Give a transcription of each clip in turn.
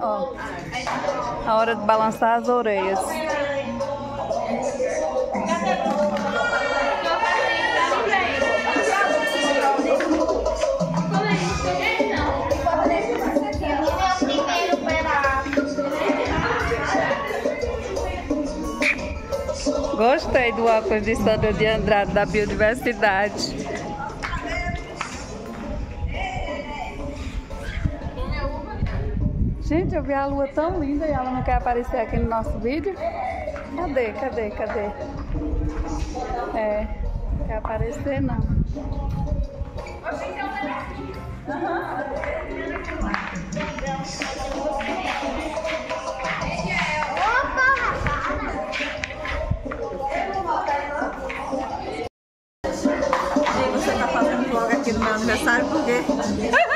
Ó, a hora de balançar as orelhas. Gostei do óculos de Sandra de Andrade da biodiversidade. Gente, eu vi a lua tão linda e ela não quer aparecer aqui no nosso vídeo. Cadê, cadê, cadê? É, quer aparecer não. Você tá fazendo vlog aqui no meu aniversário por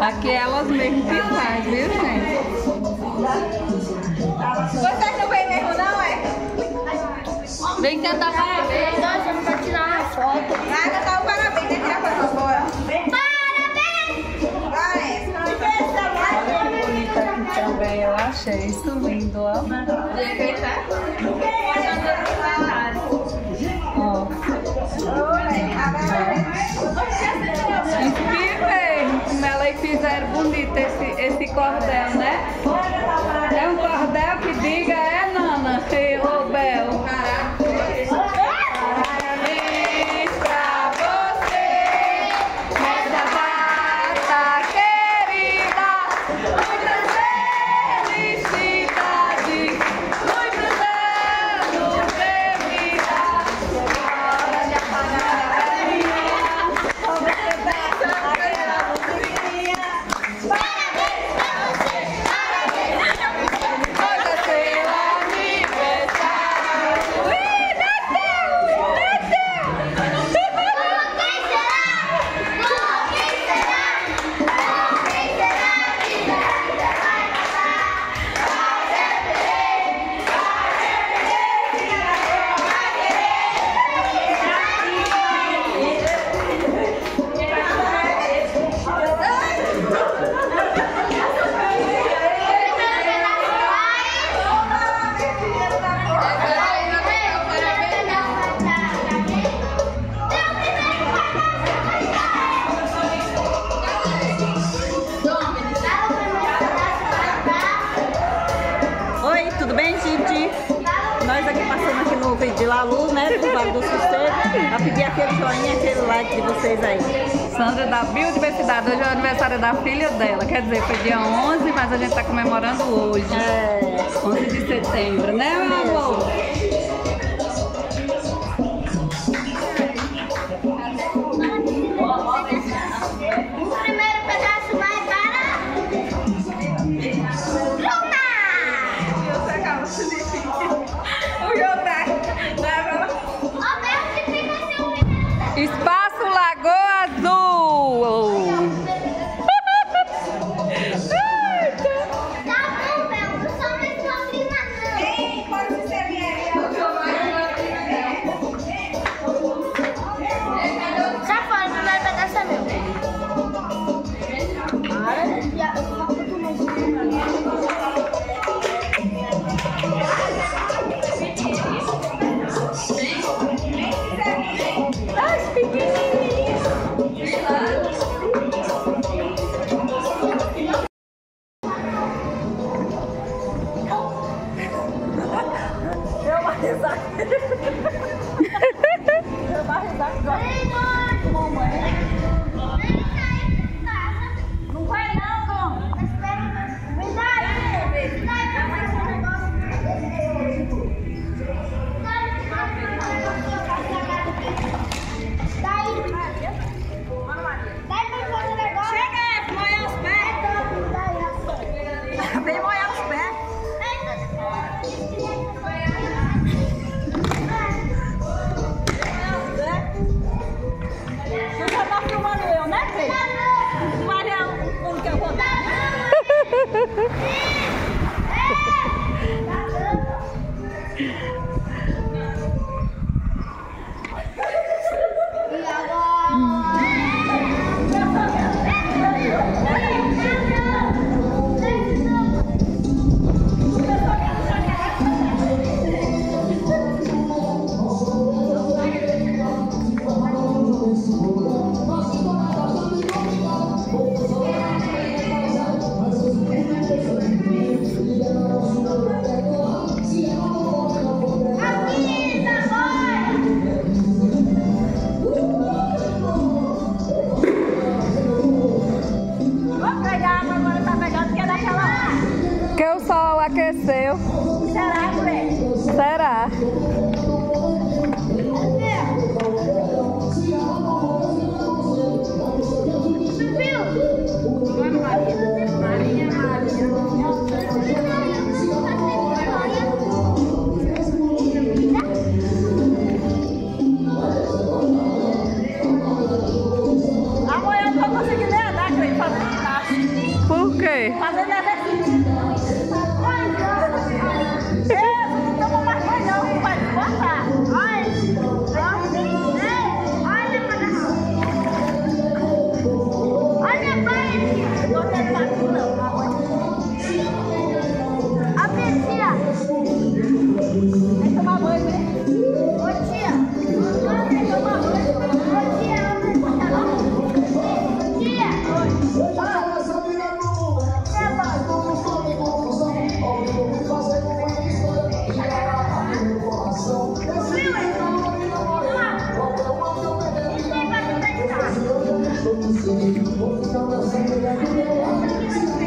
Aqui é elas mesmo que faz, viu, gente? Vocês não vêm mesmo não, é? Vem cantar parabéns. Nossa, não vai tirar uma foto. Vai cantar o parabéns, tem que tirar pra. Parabéns! Vai. Bonita aqui também, eu achei isso lindo, ó. Ó. Incrível fizeram bonito esse, esse cordel, né? Vale do Sossego. A pedir aquele joinha, aquele like de vocês aí. Sandra da Biodiversidade, hoje é o aniversário da filha dela, quer dizer, foi dia 11, mas a gente tá comemorando hoje, É. 11 de setembro, né, meu amor? Spot. Ei, mãe! não aguento. Tem que tomar banho, né? Você não consegue olhar pro meu lado